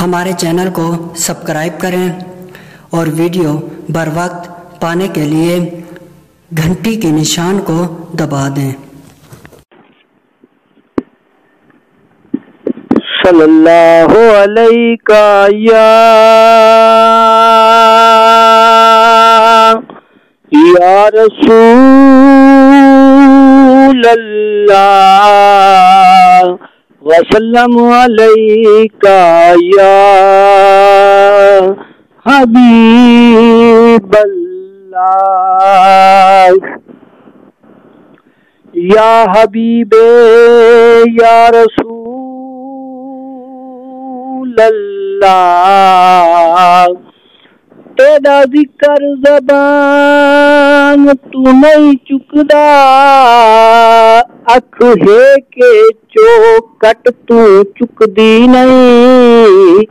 ہمارے چینل کو سبسکرائب کریں اور ویڈیو بر وقت پانے کے لیے گھنٹی کے نشان کو دبا دیں۔ صلی اللہ علیہ یا یا رسول اللہ۔ وسلم علیہ یا حبیب اللہ۔ یا حبیب، یا رسول اللہ۔ تیرا ذکر زبان تو نہیں چکدا اکھ ہے کہ چوکٹ تو چکدی نہیں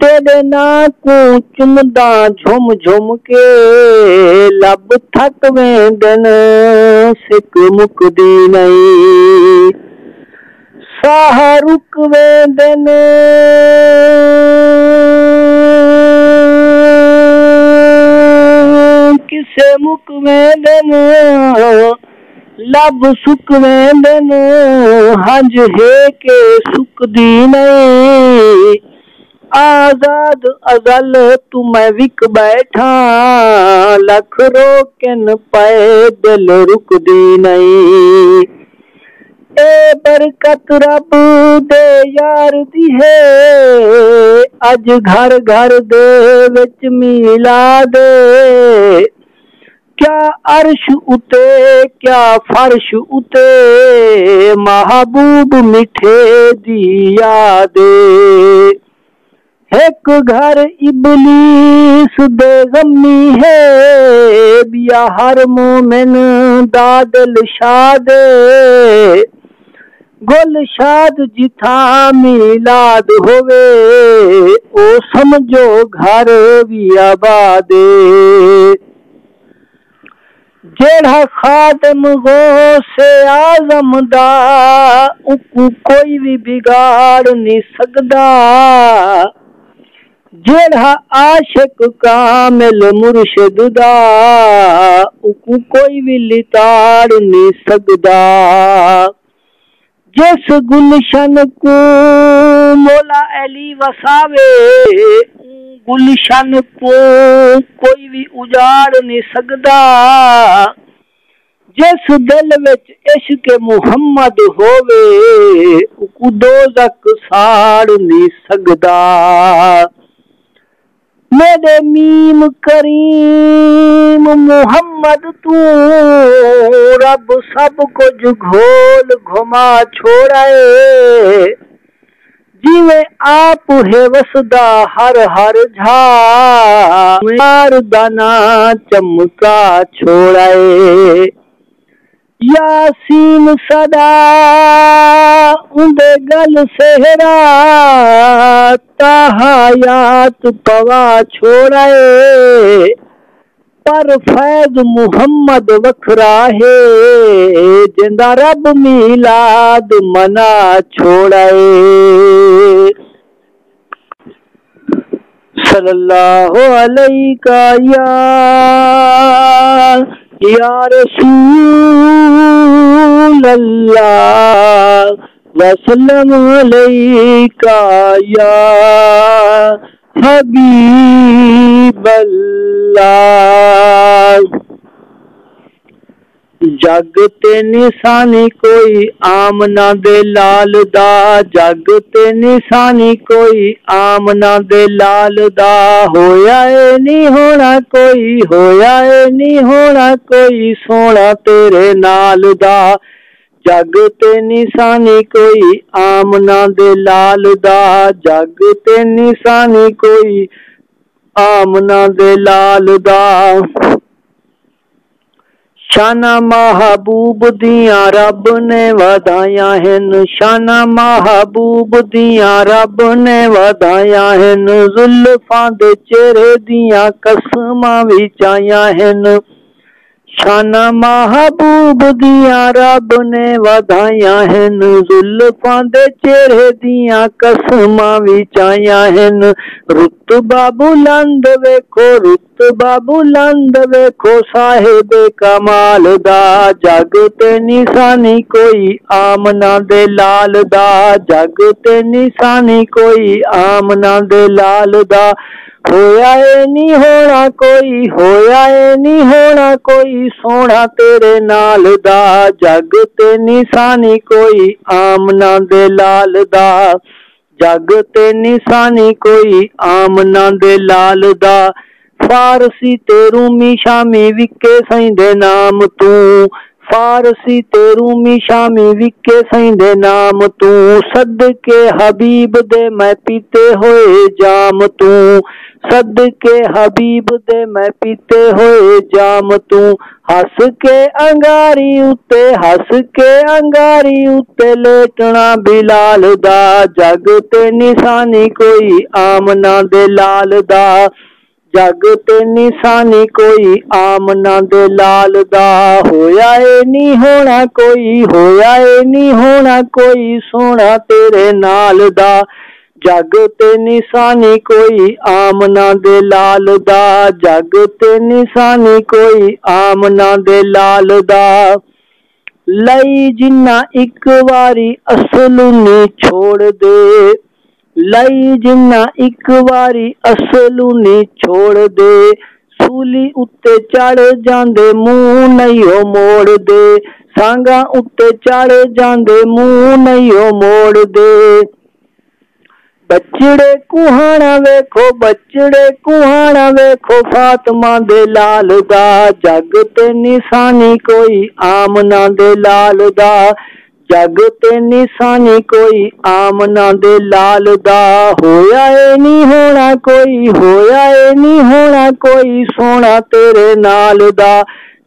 تیرے نا کو چمدا جھم جھم کے لب تھک ویندن سک مکدی نہیں ساہ رک ویندن کسے مک ویندن لب سک ویندن ہنج ہے کہ سکدی نہیں آزاد ازل تو میں وک بیٹھا لکھ روکن پائے دل رک دی نہیں اے برکت رب دے یار دی ہے اج گھر گھر دے وچ میلا دے کیا عرش اتے، کیا فرش اتے؟ محبوب مٹھے دیا دے ایک گھر ابلیس دے غمی ہے، بیا ہر مومن دادل شاد گل شاد جتھا میلاد ہوئے او سمجھو گھر بھی آباد جیڑا خاتم گو سے آزم دا، اکو کوئی بھی بگاڑ نہیں سکدا۔ جیڑا عاشق کامل مرشد دا، اکو کوئی بھی لتاڑ نہیں سکدا۔ جس گلشن کو مولا علی وساوے گلشن کو کوئی بھی اجاڑ نہیں سکدا جس دل وچ عشق محمد ہووے اکو دوزک ساڑ نہیں سکدا میرے میم کریم محمد تو رب سب کچھ گھول گھما چھوڑائے جیویں آپ ہے وسدا ہر ہر جھار دانا چمکا چھوڑائے یاسین صدا اندے گل سہرا تاہایات پوا چھوڑائے پر فیض محمد وکھرا ہے جندہ رب میلاد منا چھوڑائے صلی اللہ علیہ یا یا رسول اللہ وسلم علیکہ یا حبیب اللہ جگ تے نسانی کوئی آمنا دے لال دا جگ تے نسانی کوئی آمنا دے لال دا ہویا اے نہیں ہونا کوئی ہویا اے نہیں ہونا کوئی سونا تیرے نال دا جگ تے نسانی کوئی آمنا دے لال دا جگ تے نسانی کوئی آمنا دے لال دا شانہ محبوب دیاں رب نے ودائیاں ہن شانہ محبوب دیاں رب نے ودائیاں ہن زلفاں دے چہرے دیاں قسماں شانہ محبوب دیاں رب نے ودھائیاں ہن زلفاں دے چہرے دیاں قسماں وچائیاں ہن رتبہ بلند ویکھو رتبہ بلند ویکھو صاحب کمال دا جگ تے نشانی کوئی آمنا دے لال دا جگ تے نشانی کوئی آمنا دے لال دا ہویا اے نہیں ہونا کوئی ہویا اے نی ہونا کوئی سونا تیرے نال جلال دا جگ تے نسانی کوئی آمنا دے لال دا جگ تے نسانی کوئی آمنا دے لال دا فارسی تے رومی شامی وکے سائیں دے نام تو فارسی تے رومی شامی وکے سائیں دے نام تو صدقے حبیب دے میں پیتے ہوئے جام تو ਸਦਕੇ ਹਬੀਬ ਦੇ ਮੈਂ ਪੀਤੇ ਹੋਏ ਜਾਮ ਤੂੰ ਹੱਸ ਕੇ ਅੰਗਾਰੀ ਉੱਤੇ ਹੱਸ ਕੇ ਅੰਗਾਰੀ ਉੱਤੇ, ਲੇਟਣਾ ਬਿਲਾਲ ਦਾ, ਜਗ ਤੇ ਨਿਸ਼ਾਨੀ ਕੋਈ ਆਮਨਾ ਦੇ ਲਾਲ ਦਾ। ਜਗ ਤੇ ਨਿਸ਼ਾਨੀ ਕੋਈ ਆਮਨਾ ਦੇ ਲਾਲ ਦਾ। ਹੋਇਆ ਏ ਨਹੀਂ ਹੋਣਾ ਕੋਈ, ਹੋਇਆ ਏ ਨਹੀਂ ਹੋਣਾ ਕੋਈ, ਸੋਹਣਾ ਤੇਰੇ ਨਾਲ ਦਾ। ਜਗ ਤੇ ਨਿਸ਼ਾਨੀ ਕੋਈ ਆਮਨਾ ਦੇ ਲਾਲ ਦਾ। ਜਗ ਤੇ ਨਿਸ਼ਾਨੀ ਕੋਈ ਆਮਨਾ ਦੇ ਲਾਲ ਦਾ। ਲਈ ਜਿੰਨਾ ਇੱਕ ਵਾਰੀ ਅਸਲ ਨੂੰ ਛੋੜ ਦੇ। ਲਈ ਜਿੰਨਾ ਇੱਕ ਵਾਰੀ ਅਸਲੂ ਨੀ ਛੋੜ ਦੇ। ਸੂਲੀ ਉੱਤੇ ਚੜ ਜਾਂਦੇ ਮੂੰਹ ਨਹੀਂ ਉਹ ਮੋੜਦੇ ਸਾਂਗਾ ਉੱਤੇ ਚੜ ਜਾਂਦੇ ਮੂੰਹ ਨਹੀਂ ਉਹ ਮੋੜਦੇ ਬੱਚੜੇ ਕੁਹਾਣਾ ਵੇਖੋ, ਬੱਚੜੇ ਕੁਹਾਣਾ ਵੇਖੋ, ਫਾਤਮਾ ਦੇ ਲਾਲ ਦਾ। ਜਗ ਤੇ ਨਿਸ਼ਾਨੀ ਕੋਈ ਆਮਨਾ ਦੇ ਲਾਲ ਦਾ। ਜਗ ਤੇ ਨਿਸ਼ਾਨੀ ਕੋਈ ਆਮਨਾ ਦੇ ਲਾਲ ਦਾ। ਹੋਇਆ ਏ ਨਹੀਂ ਹੋਣਾ ਕੋਈ, ਹੋਇਆ ਏ ਨਹੀਂ ਹੋਣਾ ਕੋਈ, ਸੋਹਣਾ ਤੇਰੇ ਨਾਲ ਦਾ।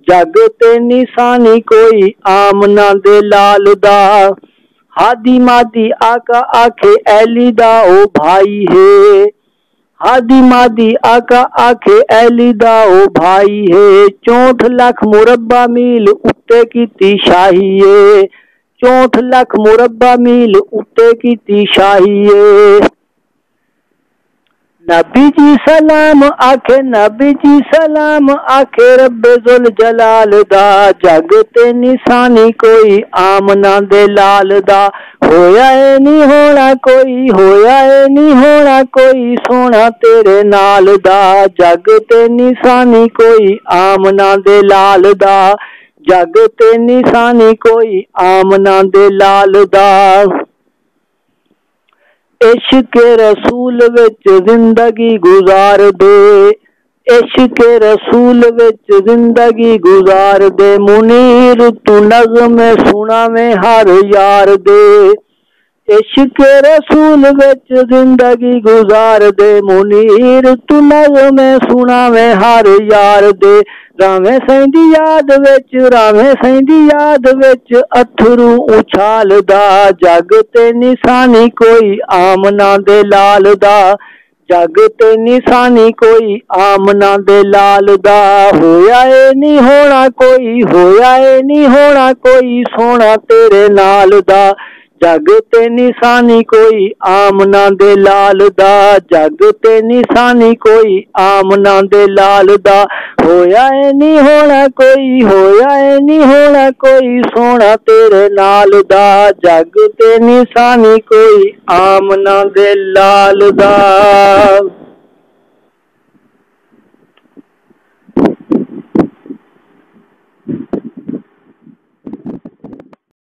ਜਗ ਤੇ ਨਿਸ਼ਾਨੀ ਕੋਈ ਆਮਨਾ ਦੇ ਲਾਲ ਦਾ। ہادی مادی آقا آکھے ایلیدا او بھائی ہے ہادی مادی آقا آکھے ایلیدا او بھائی ہے چونٹھ لکھ مربع میل اتے کیتی شاہی ہے چونٹھ لکھ مربع میل اتے کیتی شاہی ہے نبی جی سلام آکھے نبی جی سلام آکھے رب زل جلال دا جگتے نسانی کوئی آمنا دے لال دا۔ ہویا اے نہیں ہونا کوئی، ہویا اے نہیں ہونا کوئی، سونا تیرے نال دا۔ جگ تے نسانی کوئی آمنا دے لال دا۔ جگتے نسانی کوئی آمنا دے لال دا۔ عشق رسول وچ زندگی گزار دے۔ عشق رسول وچ زندگی گزار دے۔ منیر تو نظم سنا میں ہر یار دے۔ ਇਸ਼ਕ ਰਸੂਲ ਵਿੱਚ ਜ਼ਿੰਦਗੀ ਗੁਜ਼ਾਰਦੇ ਮੁਨੀਰ, ਤੂੰ ਨਜ਼ਮੇ ਸੁਣਾਵੇਂ ਹਰ ਯਾਰ ਦੇ। ਰਾਵੇਂ ਦੀ ਯਾਦ ਵਿੱਚ, ਰਾਵੇਂ ਦੀ ਯਾਦ ਵਿੱਚ ਅਥਰੂ ਉਛਾਲਦਾ। ਜਗ ਤੇ ਨਿਸ਼ਾਨੀ ਕੋਈ ਆਮ ਆਮਨਾ ਦੇ ਲਾਲ ਦਾ ਜਗ ਤੇ ਨਿਸ਼ਾਨੀ ਕੋਈ ਆਮ ਆਮਨਾ ਦੇ ਲਾਲ ਦਾ ਹੋਇਆ ਏ ਨਹੀਂ ਹੋਣਾ ਕੋਈ, ਹੋਇਆ ਏ ਨਹੀਂ ਹੋਣਾ ਕੋਈ, ਸੋਹਣਾ ਤੇਰੇ ਨਾਲ ਦਾ। جگ تے کوئی آمنا دے لال دا جگ تے کوئی آمنا دے لال دا ہویا اے نہیں ہونا کوئی ہویا اے نہیں ہونا کوئی سونا تیرے نال دا جگ تے کوئی آمنا دے لال دا